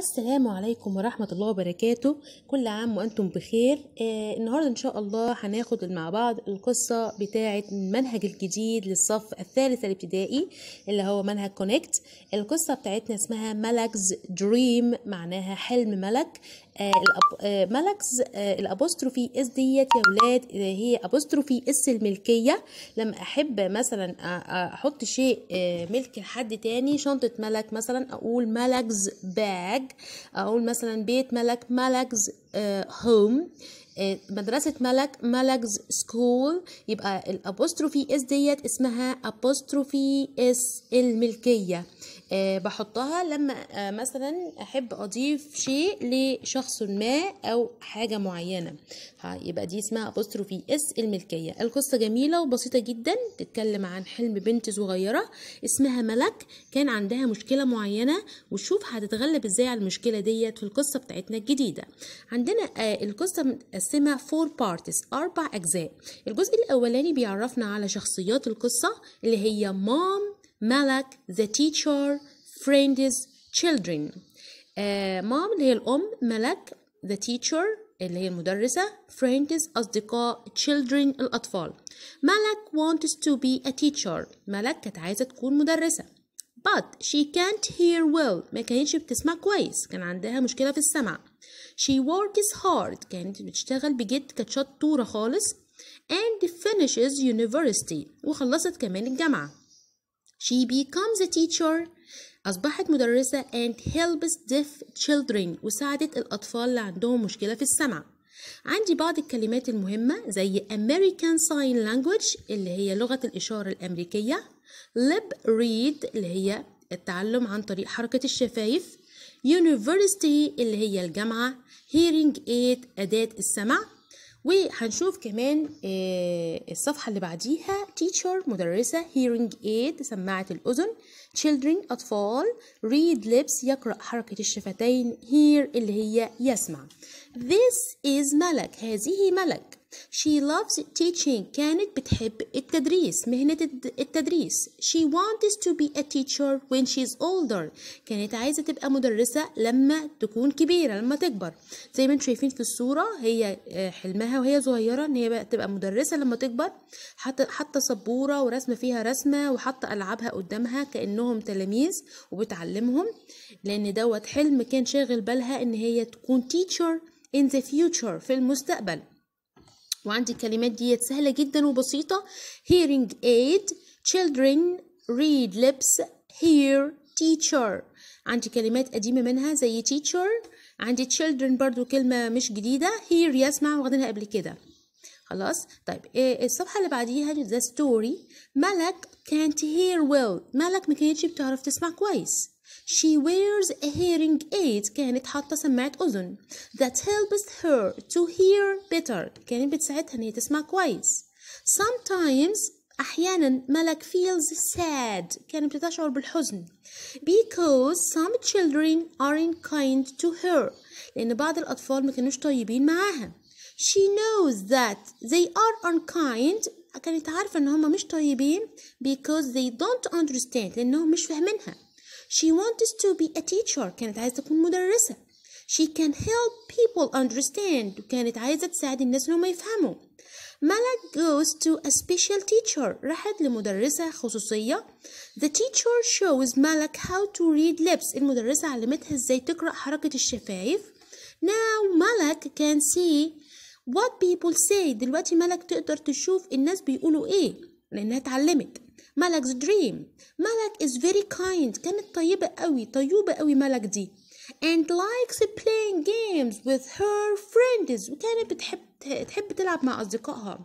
السلام عليكم ورحمة الله وبركاته. كل عام وأنتم بخير. آه النهاردة إن شاء الله هناخد مع بعض القصة بتاعة المنهج الجديد للصف الثالث الابتدائي اللي هو منهج Connect القصة بتاعتنا اسمها Malak's Dream معناها حلم ملك. Malak's آه ال apostrophe s ديت يا ولاد آه هي apostrophe s الملكية. لما أحب مثلا أحط شيء آه ملك لحد تاني شنطة ملك مثلا أقول Malak's bag أقول مثلا بيت ملك Malak's home مدرسة ملك Malak's school يبقى ال apostrophe s ديت اسمها apostrophe s الملكية. بحطها لما أه مثلا أحب أضيف شيء لشخص ما أو حاجة معينة. يبقى دي اسمها apostrophe s الملكية. القصة جميلة وبسيطة جدا تتكلم عن حلم بنت صغيرة اسمها ملك كان عندها مشكلة معينة وشوف هتتغلب إزاي على المشكلة ديت في القصة بتاعتنا الجديدة. عندنا أه القصة متقسمة four parts أربع أجزاء. الجزء الأولاني بيعرفنا على شخصيات القصة اللي هي Mom ملك the teacher friends children. آه Mom اللي هي الأم ملك the teacher اللي هي المدرسة friends أصدقاء children الأطفال. ملك wants to be a teacher. ملك كانت عايزة تكون مدرسة. But she can't hear well. ما كانتش بتسمع كويس. كان عندها مشكلة في السمع. She works hard. كانت بتشتغل بجد كانت شطورة خالص. And finishes university. وخلصت كمان الجامعة. She becomes a teacher أصبحت مدرسة and helps deaf children وساعدت الأطفال اللي عندهم مشكلة في السمع. عندي بعض الكلمات المهمة زي American Sign Language اللي هي لغة الإشارة الأمريكية lip read اللي هي التعلم عن طريق حركة الشفايف University اللي هي الجامعة Hearing aid أداة السمع وهنشوف كمان الصفحة اللي بعديها teacher مدرسة hearing aid سماعة الأذن children أطفال read lips يقرأ حركة الشفتين hear اللي هي يسمع. This is ملك هذه ملك. She loves teaching. كانت بتحب التدريس مهنة التدريس she wants to be a teacher when she's older. كانت عايزة تبقى مدرسة لما تكون كبيرة لما تكبر؟ زي ما أنتم شايفين في الصورة هي حلمها وهي صغيرة إن هي بقى تبقى مدرسة لما تكبر. حتى سبورة ورسمة فيها رسمة وحاطة ألعابها قدامها كأنهم تلاميذ وبتعلمهم. لأن دوت حلم كان شاغل بالها إن هي تكون teacher in the future في المستقبل. وعندي الكلمات ديت سهلة جدا وبسيطة. Hearing aid children read lips hear teacher. عندي كلمات قديمة منها زي teacher. عندي children برضو كلمة مش جديدة. Hear يسمع واخدينها قبل كده. خلاص؟ طيب إيه الصفحة اللي بعديها the story. ملك can't hear well. ملك ما كانتش بتعرف تسمع كويس. She wears a hearing aid كانت حاطة سماعة أذن that helps her to hear better كانت بتساعدها إن هي تسمع كويس sometimes أحيانا ملك feels sad كانت بتشعر بالحزن because some children aren't kind to her لأن بعض الأطفال ما كانوش طيبين معاها she knows that they are unkind كانت عارفة إن هما مش طيبين because they don't understand لأنهم مش فاهمينها She wants to be a teacher كانت عايزة تكون مدرسة She can help people understand وكانت عايزة تساعد الناس إنهم يفهموا ملك goes to a special teacher راحت لمدرسة خصوصية The teacher shows ملك how to read lips. المدرسة علمتها إزاي تقرأ حركة الشفايف Now ملك can see what people say. دلوقتي ملك تقدر تشوف الناس بيقولوا إيه. لأنها اتعلمت. ملك's dream. ملك is very kind. كانت طيبة قوي طيوبة قوي ملك دي. And likes playing games with her friends. وكانت بتحب تحب تلعب مع أصدقائها.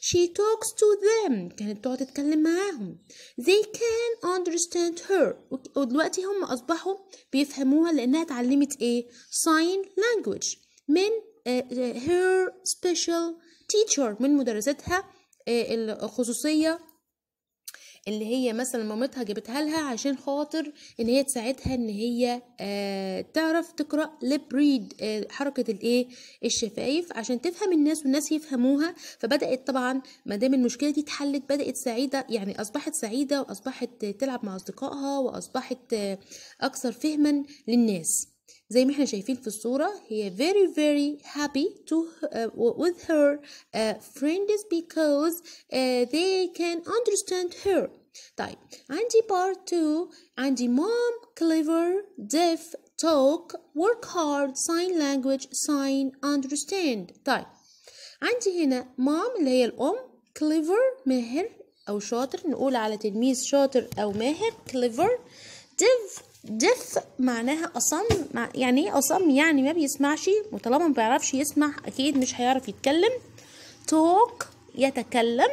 She talks to them. كانت تقعد تتكلم معاهم. They can understand her. ودلوقتي هم أصبحوا بيفهموها لأنها اتعلمت إيه؟ Sign language. من her special teacher. من مدرستها الخصوصية اللي هي مثلا مامتها جابتها لها عشان خاطر إن هي تساعدها إن هي آه تعرف تقرأ lip read آه حركة الإيه؟ الشفايف عشان تفهم الناس والناس يفهموها. فبدأت طبعا ما دام المشكلة دي اتحلت بدأت سعيدة يعني أصبحت سعيدة وأصبحت تلعب مع أصدقائها وأصبحت آه أكثر فهما للناس. زي ما احنا شايفين في الصورة هي very very happy to uh, with her uh, friends because uh, they can understand her طيب عندي part 2 عندي mom clever deaf talk work hard sign language sign understand طيب عندي هنا mom اللي هي الأم clever ماهر أو شاطر نقول على تلميذ شاطر أو ماهر clever deaf Deaf معناها أصم يعني إيه أصم؟ يعني ما بيسمعش وطالما ما بيعرفش يسمع أكيد مش هيعرف يتكلم. Talk يتكلم.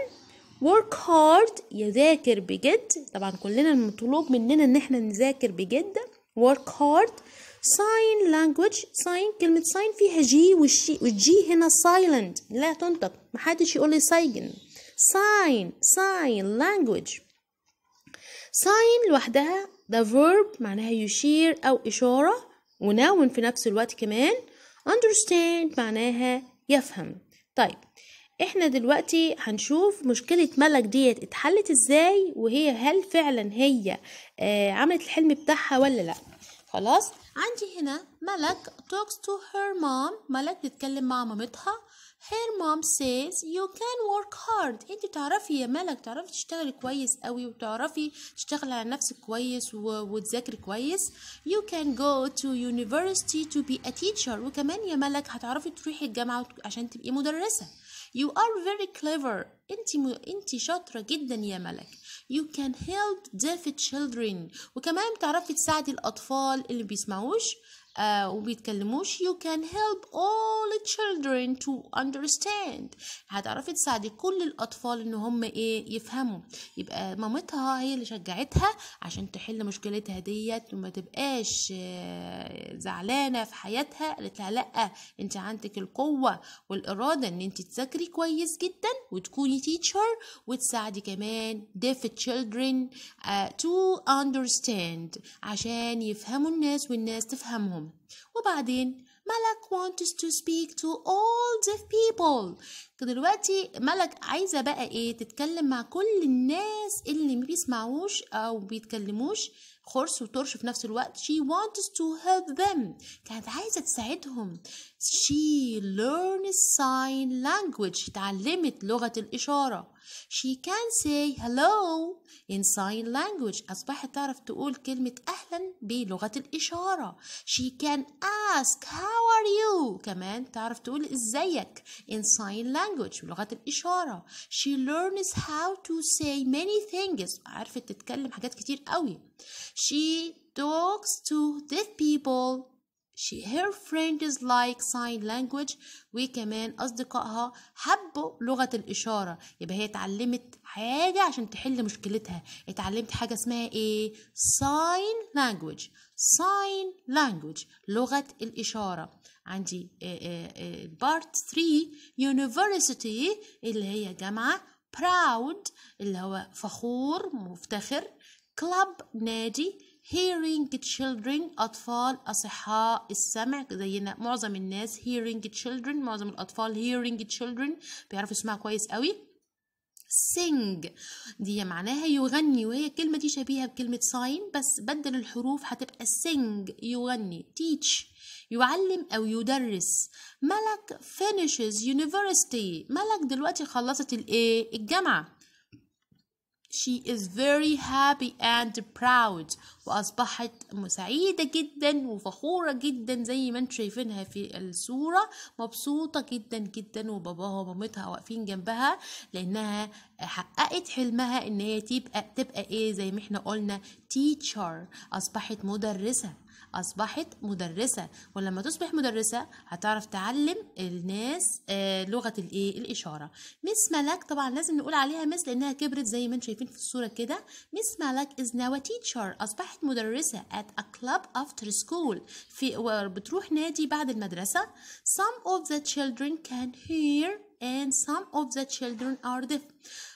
Work hard يذاكر بجد. طبعا كلنا المطلوب مننا إن إحنا نذاكر بجد. Work hard. Sign language. Sign كلمة sign فيها جي والشي والجي هنا silent لا تنطق. محدش يقول لي سايجن sign sign language. Sign لوحدها ده verb معناها يشير أو إشارة ونون في نفس الوقت كمان. understand معناها يفهم. طيب إحنا دلوقتي هنشوف مشكلة ملك ديت اتحلت إزاي وهي هل فعلا هي آه عملت الحلم بتاعها ولا لأ. خلاص؟ عندي هنا ملك talks to her mom. ملك بتتكلم مع مامتها. Her mom says you can work hard انت تعرفي يا ملك تعرفي تشتغلي كويس قوي وتعرفي تشتغلي على نفسك كويس. وتذاكري كويس you can go to university to be a teacher وكمان يا ملك هتعرفي تروحي الجامعة عشان تبقي مدرسة You are very clever. انت م... انت شاطرة جدا يا ملك. You can help deaf children. وكمان بتعرفي تساعدي الأطفال اللي بيسمعوش آه وبيتكلموش. You can help all the children to understand. هتعرفي تساعدي كل الأطفال إن هم إيه يفهموا. يبقى مامتها هي اللي شجعتها عشان تحل مشكلتها ديت وما تبقاش آه زعلانة في حياتها. قالت لها لأ أنت عندك القوة والإرادة إن أنت تذاكري كويس جدا وتكوني teacher وتساعدي كمان deaf children uh, to understand عشان يفهموا الناس والناس تفهمهم. وبعدين ملك wants to speak to all deaf people. دلوقتي ملك عايزة بقى إيه؟ تتكلم مع كل الناس اللي ما بيسمعوش أو بيتكلموش خرس وطرش في نفس الوقت. She wants to help them. كانت عايزة تساعدهم. she learns sign language تعلمت لغة الإشارة she can say hello in sign language أصبحت تعرف تقول كلمة أهلا بلغة الإشارة she can ask how are you كمان تعرف تقول إزيك in sign language بلغة الإشارة she learns how to say many things عرفت تتكلم حاجات كتير قوي she talks to deaf people She her friends like sign language. وكمان أصدقائها حبوا لغة الإشارة. يبقى هي اتعلمت حاجة عشان تحل مشكلتها. اتعلمت حاجة اسمها إيه؟ Sign language. Sign language. لغة الإشارة. عندي بارت 3 university اللي هي جامعة. Proud اللي هو فخور مفتخر. Club نادي. Hearing children أطفال أصحاء السمع زينا معظم الناس hearing children معظم الأطفال hearing children بيعرفوا يسمعوا كويس قوي. Sing دي معناها يغني وهي الكلمة دي شبيهة بكلمة sign بس بدل الحروف هتبقى sing يغني teach يعلم أو يدرس. ملك finishes university. ملك دلوقتي خلصت الإيه الجامعة. She is very happy and proud. وأصبحت سعيدة جدا وفخورة جدا زي ما أنتم شايفينها في الصورة. مبسوطة جدا جدا وباباها ومامتها واقفين جنبها لأنها حققت حلمها إن هي تبقى تبقى إيه؟ زي ما إحنا قلنا teacher. أصبحت مدرسة. أصبحت مدرسة ولما تصبح مدرسة هتعرف تعلم الناس آه لغة الإيه؟ الإشارة. مس ملك طبعا لازم نقول عليها مس لأنها كبرت زي ما أنتم شايفين في الصورة كده. مس ملك is now a teacher. أصبحت مدرسة at a club after school. في بتروح نادي بعد المدرسة. Some of the children can hear and some of the children are deaf.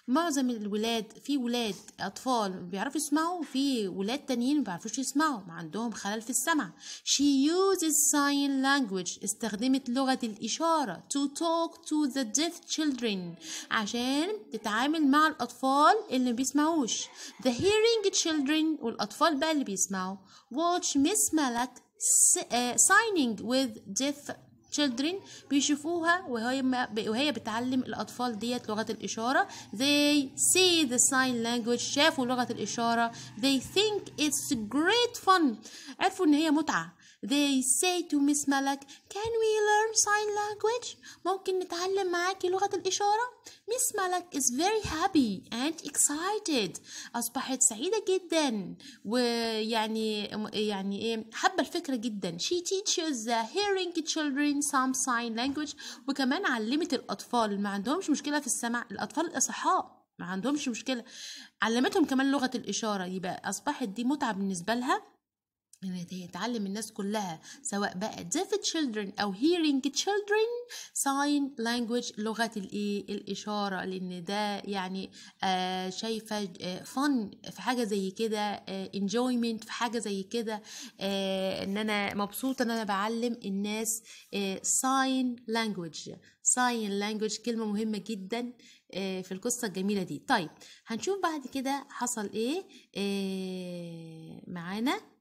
معظم الولاد في ولاد أطفال بيعرفوا يسمعوا وفي ولاد تانيين ما بيعرفوش يسمعوا ما عندهم خلل في السمع. She uses sign language استخدمت لغة الإشارة to talk to the deaf children عشان تتعامل مع الأطفال اللي ما بيسمعوش. The hearing children والأطفال بقى اللي بيسمعوا. Watch Miss آه, signing with deaf children بيشوفوها وهي وهي بتعلم الأطفال ديت لغة الإشارة. They see the sign language شافوا لغة الإشارة. They think it's great fun. عرفوا إن هي متعة. They say to Miss Malak can we learn sign language? ممكن نتعلم معاكي لغة الإشارة? Miss Malak is very happy and excited. أصبحت سعيدة جدا ويعني يعني إيه حابة الفكرة جدا. She teaches the hearing children some sign language وكمان علمت الأطفال. اللي ما عندهمش مشكلة في السمع الأطفال الأصحاء. ما عندهمش مشكلة. علمتهم كمان لغة الإشارة. يبقى أصبحت دي متعة بالنسبة لها. تعلم الناس كلها سواء بقى deaf children أو hearing children sign language لغة الايه الإشارة لأن ده يعني آه شايفة آه fun في حاجة زي كده آه enjoyment في حاجة زي كده آه إن أنا مبسوطة إن أنا بعلم الناس آه sign language. sign language كلمة مهمة جدا آه في القصة الجميلة دي. طيب هنشوف بعد كده حصل إيه آه معانا.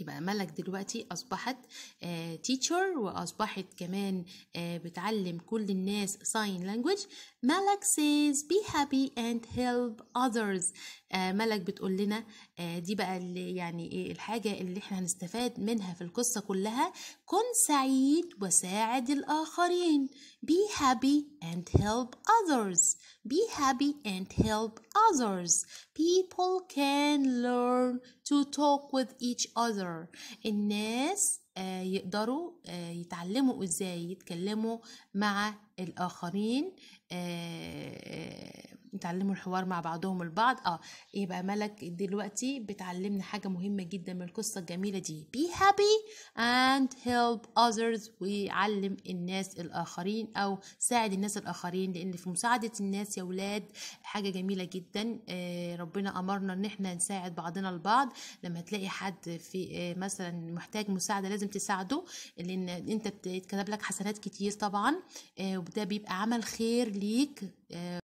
يبقى ملك دلوقتي أصبحت تيتشر وأصبحت كمان آه بتعلم كل الناس sign language. ملك says be happy and help others. آه ملك بتقول لنا آه دي بقى اللي يعني إيه الحاجة اللي إحنا هنستفاد منها في القصة كلها. كن سعيد وساعد الآخرين. be happy and help others be happy and help others people can learn to talk with each other الناس آه يقدروا آه يتعلموا ازاي يتكلموا مع الآخرين آه يتعلموا الحوار مع بعضهم البعض. آه يبقى ملك دلوقتي بتعلمنا حاجة مهمة جدا من القصة الجميلة دي. Be happy and help others. ويعلم الناس الآخرين أو ساعد الناس الآخرين لأن في مساعدة الناس يا ولاد حاجة جميلة جدا. آه ربنا أمرنا إن إحنا نساعد بعضنا البعض. لما تلاقي حد في آه مثلا محتاج مساعدة لازم تساعده لأن أنت بتتكتب لك حسنات كتير طبعا. آه وده بيبقى عمل خير ليك.